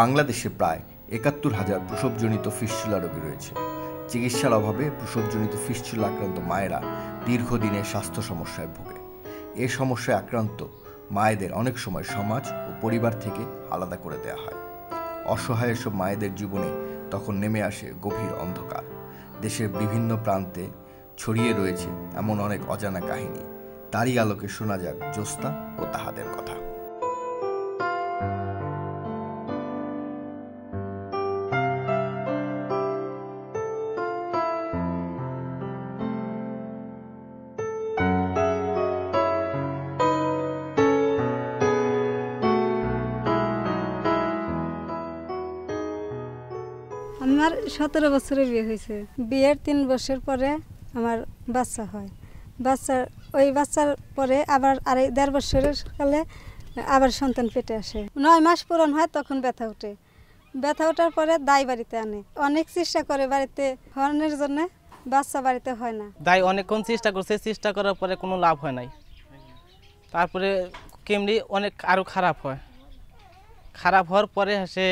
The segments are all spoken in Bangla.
বাংলাদেশে প্রায় একাত্তর হাজার প্রসবজনিত ফিস্চুলা রোগী রয়েছে। চিকিৎসার অভাবে প্রসবজনিত ফিস্চুলা আক্রান্ত মায়েরা দীর্ঘদিনে স্বাস্থ্য সমস্যায় ভোগে। এ সমস্যায় আক্রান্ত মায়েদের অনেক সময় সমাজ ও পরিবার থেকে আলাদা করে দেওয়া হয়। অসহায় এসব মায়েদের জীবনে তখন নেমে আসে গভীর অন্ধকার। দেশের বিভিন্ন প্রান্তে ছড়িয়ে রয়েছে এমন অনেক অজানা কাহিনী। তারই আলোকে শোনা যাক জোস্তা ও তাহাদের কথা। আমার সতেরো বছরে বিয়ে হয়েছে। বিয়ের তিন বছর পরে আমার বাচ্চা হয়। বাচ্চার ওই বাচ্চার পরে আবার আড়াই, দেড় বছরের কালে আবার সন্তান পেটে আসে। নয় মাস পূরণ হয়, তখন ব্যথা ওঠে। ব্যথা ওঠার পরে দায় বাড়িতে আনে। অনেক চেষ্টা করে বাড়িতে হওয়ানোর জন্য বাচ্চা বাড়িতে হয় না। দায় অনেকক্ষণ চেষ্টা করছে, চেষ্টা করার পরে কোনো লাভ হয় নাই। তারপরে কেমনি অনেক আরও খারাপ হয়। খারাপ হওয়ার পরে সে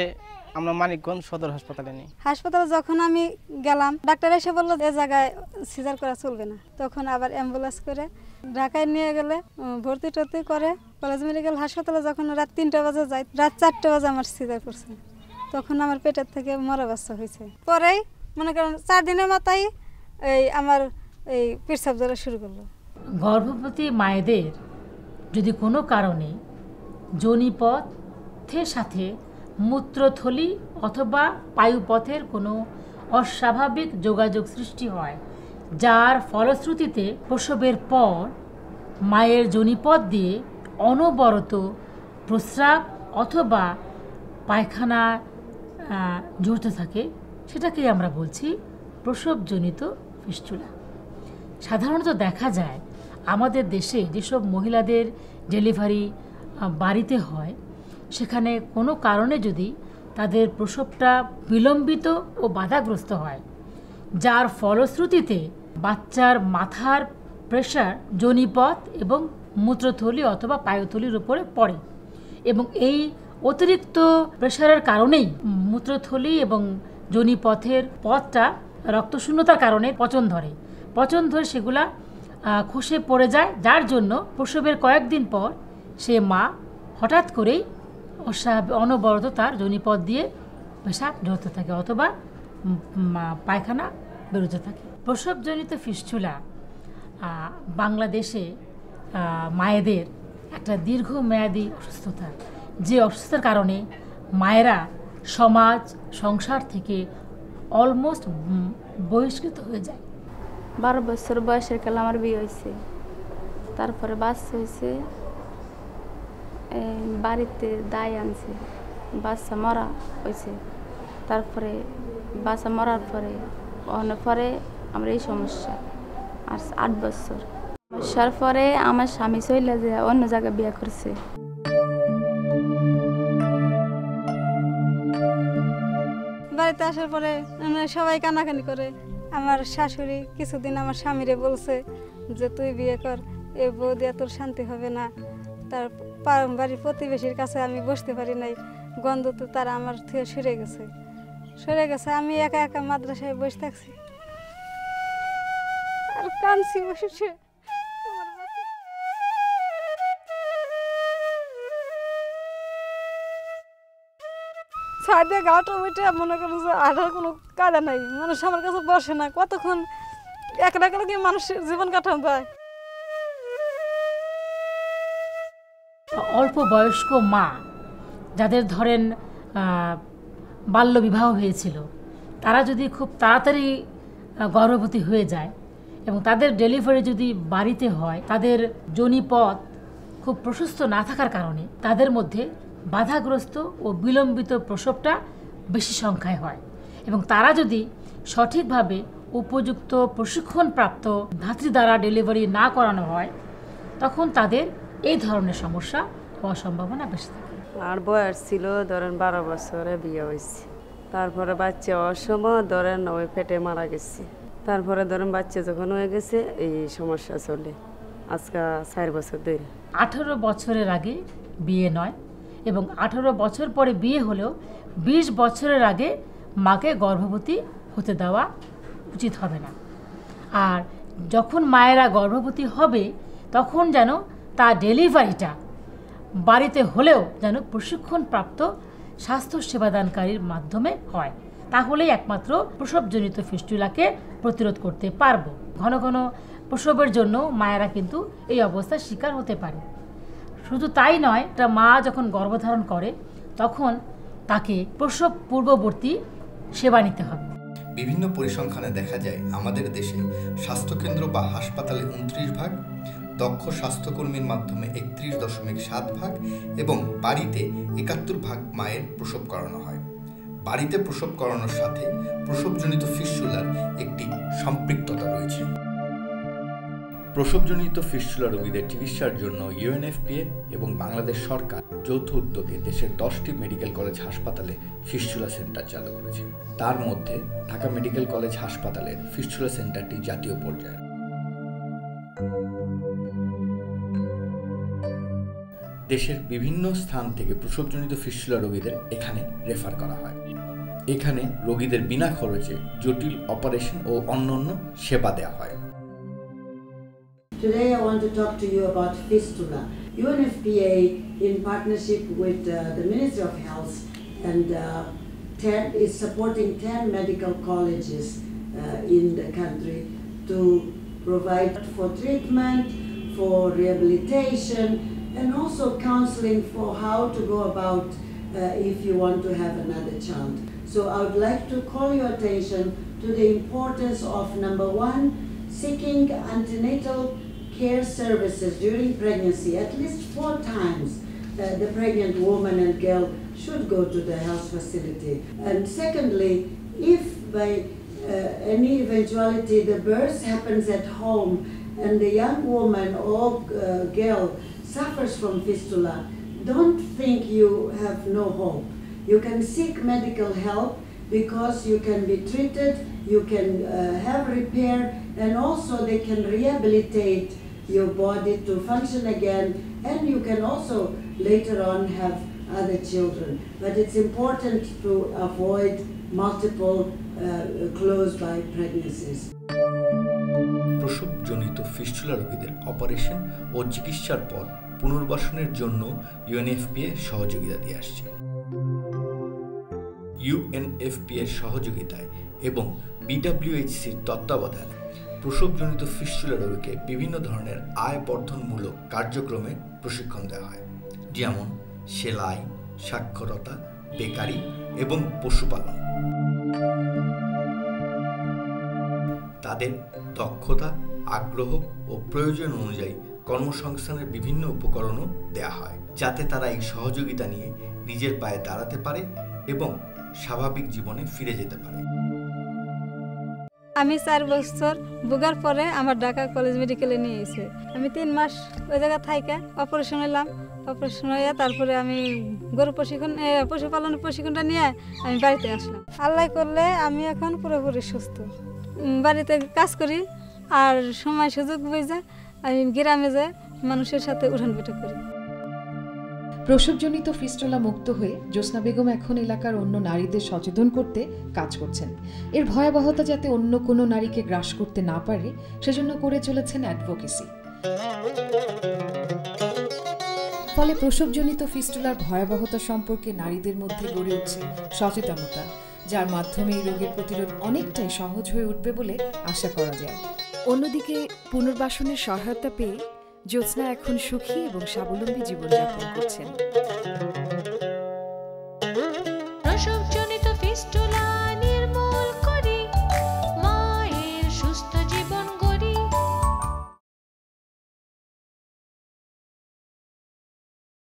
আমরা মানিকগঞ্জ সদর হাসপাতালে নিই। হাসপাতালে যখন আমি গেলাম ডাক্তার এসে বলল এ জায়গায় সিজার করা চলবে না। তখন আবার অ্যাম্বুলেন্স করে ঢাকায় নিয়ে গেলে ভর্তি টর্তি করে কলেজ মেডিকেল হাসপাতালে যখন রাত তিনটা বাজে যাই রাত চারটে বাজে আমার সিজার করছে। তখন আমার পেটের থেকে মরা বাচ্চা হয়েছে। পরেই মনে করেন চার দিনের মাথায় এই আমার এই পেশাব জ্বরা শুরু করল। গর্ভবতী মায়েদের যদি কোনো কারণে যোনিপথের সাথে মূত্রথলি অথবা পায়ুপথের কোনো অস্বাভাবিক যোগাযোগ সৃষ্টি হয়, যার ফলশ্রুতিতে প্রসবের পর মায়ের যোনিপথ দিয়ে অনবরত প্রস্রাব অথবা পায়খানা জড়তে থাকে। সেটাকেই আমরা বলছি প্রসবজনিত ফিস্টুলা। সাধারণত দেখা যায় আমাদের দেশে যেসব মহিলাদের ডেলিভারি বাড়িতে হয় সেখানে কোনো কারণে যদি তাদের প্রসবটা বিলম্বিত ও বাধাগ্রস্ত হয়, যার ফলশ্রুতিতে বাচ্চার মাথার প্রেশার যোনিপথ এবং মূত্রথলি অথবা পায়ুথলির উপরে পড়ে এবং এই অতিরিক্ত প্রেশারের কারণেই মূত্রথলি এবং যোনিপথের পথটা রক্তশূন্যতার কারণে পচন ধরে। পচন ধরে সেগুলা খসে পড়ে যায়, যার জন্য প্রসবের কয়েকদিন পর সে মা হঠাৎ করেই অনবরত তার যোনিপথ দিয়ে পেশাব ঝরতে থাকে অথবা পায়খানা বেরোতে থাকে। প্রসবজনিত ফিস্চুলা আহ, বাংলাদেশে মায়েদের একটা দীর্ঘমেয়াদী অসুস্থতা। যে অসুস্থতার কারণে মায়েরা সমাজ সংসার থেকে অলমোস্ট বহিষ্কৃত হয়ে যায়। বারো বছর বয়সের কালে আমার বিয়ে হয়েছে। তারপরে বাস হয়েছে। বাড়িতে দায় আনছে বাচ্চা মরা হয়েছে তারপরে বাচ্চা মরার পরে অনেক পরে আমার এই সমস্যা। আর আট বছর। সমস্যার পরে আমার স্বামী চলে যে অন্য জায়গায় বিয়ে করছে। বাড়িতে আসার পরে মানে সবাই কানাকানি করে। আমার শাশুড়ি কিছুদিন আমার স্বামীরে বলছে যে, তুই বিয়ে কর, এ বউ দিয়ে তোর শান্তি হবে না। তার বাড়ির প্রতিবেশীর কাছে আমি বসতে পারি নাই। গন্ধ তো তারা আমার থেকে সরে গেছে। সরে গেছে, আমি একা একা মাদ্রাসায় বসে থাকছি। আর কাঁদছি বসে বসে। আমার বাচ্চা- সাইডে গাটা উঠে মনে করো যে আর কোনো কাজা নাই। মানুষ আমার কাছে বসে না। কতক্ষণ একলা একলা মানুষের জীবন কাটানো যায়। অল্প বয়স্ক মা যাদের ধরেন বাল্যবিবাহ হয়েছিল, তারা যদি খুব তাড়াতাড়ি গর্ভবতী হয়ে যায় এবং তাদের ডেলিভারি যদি বাড়িতে হয়, তাদের যোনিপথ খুব প্রশস্ত না থাকার কারণে তাদের মধ্যে বাধাগ্রস্ত ও বিলম্বিত প্রসবটা বেশি সংখ্যায় হয় এবং তারা যদি সঠিকভাবে উপযুক্ত প্রশিক্ষণপ্রাপ্ত ধাত্রী দ্বারা ডেলিভারি না করানো হয়, তখন তাদের এই ধরনের সমস্যা হওয়ার সম্ভাবনা বেশি থাকে। আর বয়স ছিল ধরেন বারো বছরে বিয়ে হয়েছে। তারপরে বাচ্চা হওয়ার সময় ধরেন ওই পেটে মারা গেছে। তারপরে ধরেন বাচ্চা যখন হয়ে গেছে এই সমস্যা চলে। আজকে চার বছর ধরে। আঠেরো বছরের আগে বিয়ে নয় এবং আঠারো বছর পরে বিয়ে হলেও বিশ বছরের আগে মাকে গর্ভবতী হতে দেওয়া উচিত হবে না। আর যখন মায়েরা গর্ভবতী হবে তখন যেন তার ডেলিভারিটা বাড়িতে হলেও যেন প্রশিক্ষণপ্রাপ্ত স্বাস্থ্য সেবাদানকারীর মাধ্যমে হয়। তাহলেই একমাত্র প্রসবজনিত ফিস্টুলাকে প্রতিরোধ করতে পারব। ঘন ঘন প্রসবের জন্য মায়েরা কিন্তু এই অবস্থার শিকার হতে পারে। শুধু তাই নয়, একটা মা যখন গর্ভধারণ করে, তখন তাকে প্রসব পূর্ববর্তী সেবা নিতে হবে। বিভিন্ন পরিসংখ্যানে দেখা যায়, আমাদের দেশে স্বাস্থ্যকেন্দ্র বা হাসপাতালে উনত্রিশ ভাগ দক্ষ স্বাস্থ্যকর্মীর মাধ্যমে একত্রিশ দশমিক সাত ভাগ এবং বাড়িতে একাত্তর ভাগ মায়ের প্রসব করানো হয়। বাড়িতে প্রসব করানোর সাথে প্রসবজনিত ফিস্টুলার একটি সম্পৃক্ততা রয়েছে। প্রসবজনিত ফিস্টুলা রোগীদের চিকিৎসার জন্য ইউএনএফপিএ এবং বাংলাদেশ সরকার যৌথ উদ্যোগে দেশের দশটি মেডিকেল কলেজ হাসপাতালে ফিস্টুলা সেন্টার চালু করেছে। তার মধ্যে ঢাকা মেডিকেল কলেজ হাসপাতালের ফিস্টুলা সেন্টারটি জাতীয় পর্যায়ে দেশের বিভিন্ন স্থান থেকে প্রসবজনিত ফিস্টুলা রোগীদের এখানে রেফার করা হয় এখানে রোগীদের বিনা খরচে জটিল অপারেশন ও অন্যান্য সেবা দেওয়া হয় Today I want to talk to you about fistula. UNFPA, in partnership with uh, the Ministry of Health, and uh, 10, is supporting 10 medical colleges uh, in the country to provide for treatment, for rehabilitation, and also counseling for how to go about uh, if you want to have another child. So I would like to call your attention to the importance of number one, seeking antenatal care services during pregnancy at least four times. Uh, the pregnant woman and girl should go to the health facility. And secondly, if by uh, any eventuality the birth happens at home and the young woman or uh, girl suffers from fistula, don't think you have no hope. You can seek medical help because you can be treated, you can uh, have repair, and also they can rehabilitate your body to function again, and you can also later on have other children. But it's important to avoid multiple uh, close by pregnancies. প্রসবজনিত ফিস্টুলা রোগীদের অপারেশন ও চিকিৎসার পর পুনর্বাসনের জন্য ইউএনএফপিএ সহযোগিতা দিয়ে আসছে। ইউএনএফপি এর সহযোগিতায় এবং বিডাব্লিউএইচসির তত্ত্বাবধানে প্রসবজনিত ফিস্টুলা রোগীকে বিভিন্ন ধরনের আয় বর্ধনমূলক কার্যক্রমে প্রশিক্ষণ দেওয়া হয়, যেমন সেলাই, সাক্ষরতা, বেকারি এবং পশুপালন। তাদের দক্ষতা, আগ্রহ ও প্রয়োজন অনুযায়ী কর্মসংস্থানের বিভিন্ন উপকরণও দেওয়া হয়, যাতে তারা এই সহযোগিতা নিয়ে নিজের পায়ে দাঁড়াতে পারে এবং স্বাভাবিক জীবনে ফিরে যেতে পারে। আমি চার বছর ভোগার পরে আমার ঢাকা কলেজ মেডিকেলে নিয়ে এসে আমি তিন মাস ওই জায়গা থাইকা অপারেশন হইলাম। অপারেশন হইয়া তারপরে আমি গরু প্রশিক্ষণ পশুপালনের প্রশিক্ষণটা নিয়ে আমি বাড়িতে আসলাম। আল্লাহ করলে আমি এখন পুরোপুরি সুস্থ। বাড়িতে কাজ করি, আর সময় সুযোগ বুঝে আমি গ্রামে যাই, মানুষের সাথে উঠান বৈঠক করি। প্রসবজনিত ফিস্টুলা মুক্ত হয়ে জ্যোৎস্না বেগম এখন এলাকার অন্য নারীদের সচেতন করতে কাজ করছেন। এর ভয়াবহতা যাতে অন্য কোনো নারীকে গ্রাস করতে না পারে, সেজন্য করে চলেছেন অ্যাডভোকেসি। ফলে প্রসবজনিত ফিস্টুলার ভয়াবহতা সম্পর্কে নারীদের মধ্যে গড়ে উঠছে সচেতনতা, যার মাধ্যমে এই রোগের প্রতিরোধ অনেকটাই সহজ হয়ে উঠবে বলে আশা করা যায়। অন্যদিকে পুনর্বাসনের সহায়তা পেয়ে জ্যোৎস্না এখন সুখী এবং স্বাবলম্বী জীবনযাপন করছেন।